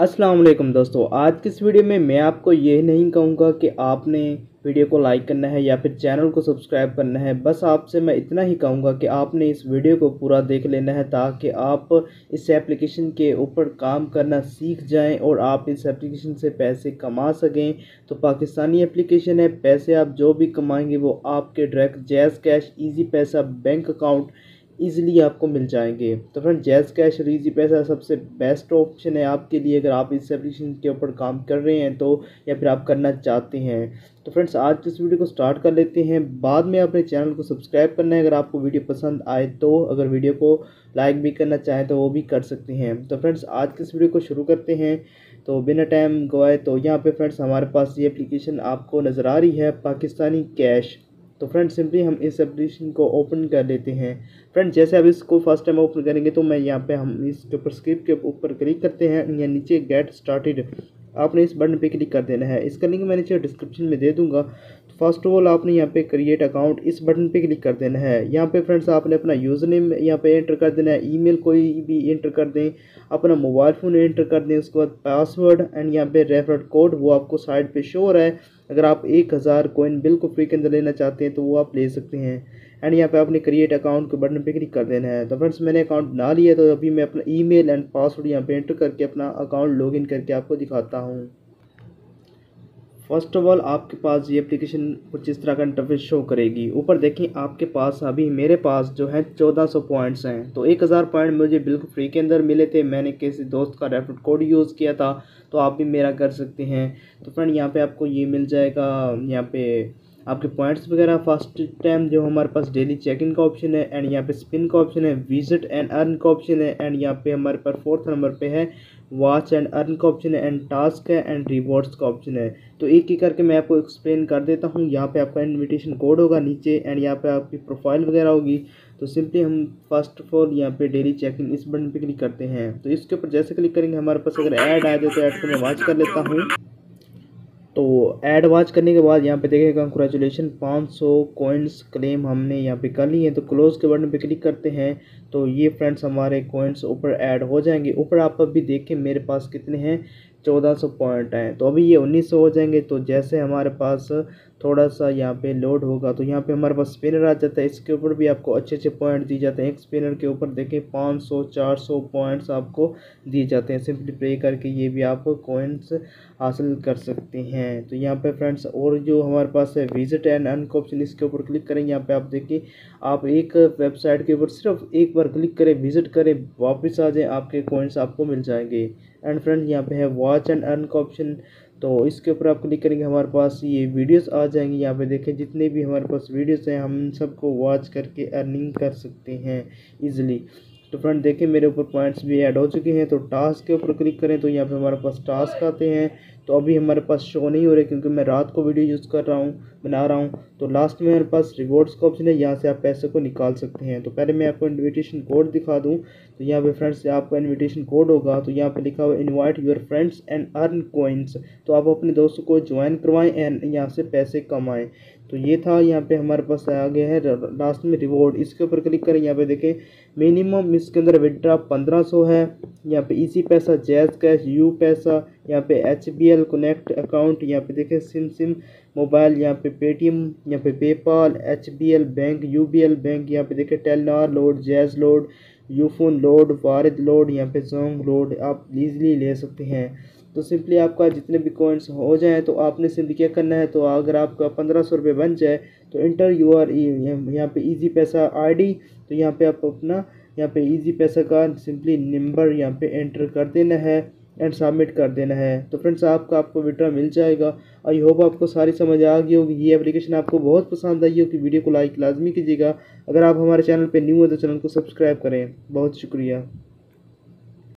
अस्सलाम वालेकुम दोस्तों, आज की इस वीडियो में मैं आपको ये नहीं कहूँगा कि आपने वीडियो को लाइक करना है या फिर चैनल को सब्सक्राइब करना है, बस आपसे मैं इतना ही कहूँगा कि आपने इस वीडियो को पूरा देख लेना है ताकि आप इस एप्लीकेशन के ऊपर काम करना सीख जाएँ और आप इस एप्लीकेशन से पैसे कमा सकें। तो पाकिस्तानी एप्लीकेशन है, पैसे आप जो भी कमाएँगे वो आपके डायरेक्ट जैज़, कैश ईजी पैसा, बैंक अकाउंट ईज़िली आपको मिल जाएँगे। तो फ्रेंड जैज़ कैश और ईजी पैसा सबसे बेस्ट ऑप्शन है आपके लिए अगर आप इस एप्लीकेशन के ऊपर काम कर रहे हैं तो या फिर आप करना चाहते हैं। तो फ्रेंड्स आज इस वीडियो को स्टार्ट कर लेते हैं। बाद में अपने चैनल को सब्सक्राइब करना है। अगर आपको वीडियो पसंद आए तो अगर वीडियो को लाइक भी करना चाहें तो वो भी कर सकते हैं। तो फ्रेंड्स आज के इस वीडियो को शुरू करते हैं। तो बिना टाइम गवाए तो यहाँ पे फ्रेंड्स हमारे पास ये एप्लीकेशन आपको नज़र आ रही है, पाकिस्तानी कैश तो फ्रेंड सिंपली हम इस एप्लीकेशन को ओपन कर लेते हैं। फ्रेंड जैसे अब इसको फ़र्स्ट टाइम ओपन करेंगे तो मैं यहाँ पे हम इसके ऊपर स्क्रिप्ट के ऊपर क्लिक करते हैं, या नीचे गेट स्टार्टेड आपने इस बटन पे क्लिक कर देना है। इसका लिंक मैं नीचे डिस्क्रिप्शन में दे दूँगा। फ़र्स्ट ऑफ़ ऑल आपने यहाँ पे क्रिएट अकाउंट इस बटन पे क्लिक कर देना है। यहाँ पे फ्रेंड्स आपने अपना यूज़र नेम यहाँ पे एंटर कर देना है। ईमेल कोई भी एंटर कर दें, अपना मोबाइल फ़ोन एंटर कर दें, उसके बाद पासवर्ड एंड यहाँ पे रेफर कोड वो आपको साइड पे शो हो रहा है। अगर आप एक हज़ार कोइन बिल्कुल फ्री के अंदर लेना चाहते हैं तो वो आप ले सकते हैं। एंड यहाँ पे आपने क्रिएट अकाउंट के बटन पे क्लिक कर देना है। तो फ्रेंड्स मैंने अकाउंट बना लिया तो अभी मैं अपना ईमेल एंड पासवर्ड यहाँ पे एंटर करके अपना अकाउंट लॉगिन करके आपको दिखाता हूँ। फ़र्स्ट ऑफ़ ऑल आपके पास ये एप्लीकेशन कुछ इस तरह का इंटरफेस शो करेगी। ऊपर देखें आपके पास अभी मेरे पास जो है चौदह सौ पॉइंट्स हैं। तो एक हज़ार पॉइंट मुझे बिल्कुल फ्री के अंदर मिले थे। मैंने किसी दोस्त का रेफर कोड यूज़ किया था। तो आप भी मेरा कर सकते हैं। तो फ्रेंड यहाँ पे आपको ये मिल जाएगा, यहाँ पे आपके पॉइंट्स वगैरह फ़र्स्ट टाइम जो हमारे पास डेली चेक इन का ऑप्शन है एंड यहाँ पे स्पिन का ऑप्शन है विज़िट एंड अर्न का ऑप्शन है एंड यहाँ पे हमारे पास फोर्थ नंबर पे है वॉच एंड अर्न का ऑप्शन है एंड टास्क है एंड रिवॉर्ड्स का ऑप्शन है। तो एक एक करके मैं आपको एक्सप्लेन कर देता हूँ। यहाँ पे आपका इनविटेशन कोड होगा नीचे एंड यहाँ पे आपकी प्रोफ़ाइल वगैरह होगी। तो सिंपली हम फ़र्स्ट ऑफ़ ऑल यहाँ पे डेली चेक इन इस बटन पे क्लिक करते हैं। तो इसके ऊपर जैसे क्लिक करेंगे, हमारे पास अगर ऐड आ जाए तो ऐड को मैं वॉच कर लेता हूँ। तो ऐड वॉच करने के बाद यहाँ पे देखें कंग्रेचुलेशन 500 कोइंस क्लेम हमने यहाँ पे कर लिए हैं। तो क्लोज के बटन पे क्लिक करते हैं तो ये फ्रेंड्स हमारे कोइंस ऊपर ऐड हो जाएँगे। ऊपर आप अभी देखें मेरे पास कितने हैं? चौदह सौ पॉइंट हैं। तो अभी ये उन्नीस सौ हो जाएँगे तो जैसे हमारे पास थोड़ा सा यहाँ पे लोड होगा तो यहाँ पे हमारे पास स्पिनर आ जाता है। इसके ऊपर भी आपको अच्छे अच्छे पॉइंट दिए जाते हैं। एक स्पिनर के ऊपर देखें पाँच सौ, चार सौ पॉइंट्स आपको दिए जाते हैं। सिंपली प्ले करके ये भी आप कॉइन्स हासिल कर सकते हैं। तो यहाँ पे फ्रेंड्स और जो हमारे पास है विज़िट एंड अन ऑप्शन इसके ऊपर क्लिक करें। यहाँ पे आप देखिए, आप एक वेबसाइट के ऊपर सिर्फ़ एक बार क्लिक करें विज़िट करें, वापस आ जाएँ, आपके कॉइन्स आपको मिल जाएँगे। एंड फ्रेंड यहाँ पे है वॉच एंड अर्न का ऑप्शन तो इसके ऊपर आप क्लिक करेंगे, हमारे पास ये वीडियोस आ जाएँगे। यहाँ पे देखें, जितने भी हमारे पास वीडियोस हैं, हम सबको वॉच करके अर्निंग कर सकते हैं इजीली तो फ्रेंड देखें मेरे ऊपर पॉइंट्स भी ऐड हो चुके हैं तो टास्क के ऊपर क्लिक करें तो यहाँ पे हमारे पास टास्क आते हैं। तो अभी हमारे पास शो नहीं हो रहे, क्योंकि मैं रात को वीडियो यूज़ कर रहा हूँ, बना रहा हूँ। तो लास्ट में हमारे पास रिवॉर्ड्स का ऑप्शन है, यहाँ से आप पैसे को निकाल सकते हैं। तो पहले मैं आपको इन्विटेशन कोड दिखा दूँ। तो यहाँ पे फ्रेंड्स आपका इन्विटेशन कोड होगा तो यहाँ पे लिखा हुआ invite your friends and earn coins तो आप अपने दोस्तों को ज्वाइन करवाएँ एंड यहाँ से पैसे कमाएँ। तो ये था, यहाँ पे हमारे पास आ गया है लास्ट में रिवॉर्ड इसके ऊपर क्लिक करें, यहाँ पे देखें मिनिमम इसके अंदर विड्रा पंद्रह सौ है। यहाँ पे इसी पैसा जैज कैश यू पैसा, यहाँ पे H B L connect account यहाँ पे देखें सिम सिम मोबाइल यहाँ पे पेटीएम यहाँ पे PayPal H B L bank U B L bank यहाँ पे देखें Telenor load Jazz load Ufone load Warid load यहाँ पे जोंग लोड आप ईज़िली ले सकते हैं। तो सिंपली आपका जितने भी कॉइन्स हो जाए तो आपने सिंपली क्या करना है तो अगर आपका पंद्रह सौ रुपये बन जाए तो इंटर यू आर यहाँ पे इजी पैसा आईडी तो यहाँ पे आप अपना, यहाँ पे इजी पैसा का सिंपली नंबर यहाँ पे एंटर कर देना है एंड सबमिट कर देना है। तो फ्रेंड्स आपका, आपको विड्रा मिल जाएगा। आई होप आपको सारी समझ आ गई होगी। ये एप्लीकेशन आपको बहुत पसंद आई होगी। वीडियो को लाइक लाजमी कीजिएगा। अगर आप हमारे चैनल पे न्यू हो तो चैनल को सब्सक्राइब करें। बहुत शुक्रिया।